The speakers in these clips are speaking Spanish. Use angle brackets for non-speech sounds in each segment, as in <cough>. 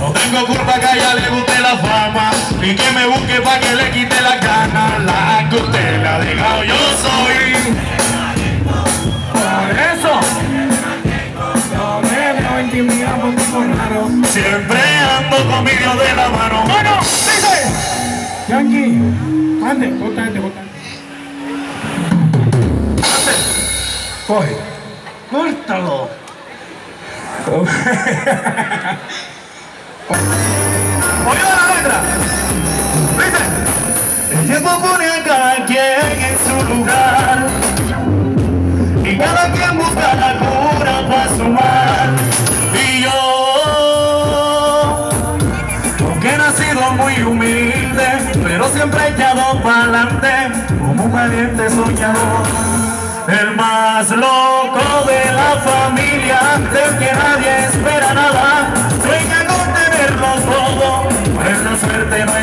No tengo culpa que a ella le guste la fama y que me busque para que le quite la gana. La que usted le ha dejado yo soy. Por eso. No me veo intimidado por tipo raro. Siempre ando con mi Dios de la mano. Bueno, dice. Yankee, ande, bota este, bota este. Coge. Córtalo. <laughs> Oye la letra. Dice. El tiempo pone a cada quien en su lugar. Y cada quien busca la cura para su mal. Y yo, aunque he nacido muy humilde, pero siempre he echado para adelante como un valiente soñador. El más loco de la familia, del que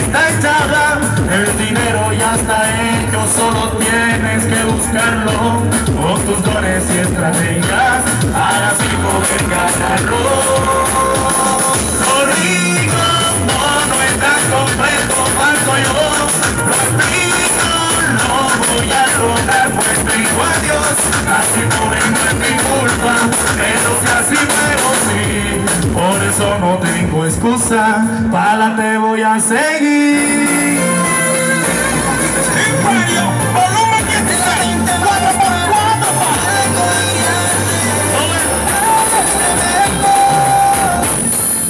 está echada, el dinero ya está hecho, solo tienes que buscarlo, con tus dones y estrategias, para así poder ganarlo. Los ricos no, no están completos, falto yo, los ricos no voy a lograr, pues tengo a Dios, así tengo excusa, para te voy a seguir. Imperio, volumen por 4 para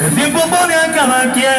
El tiempo pone a cada quien.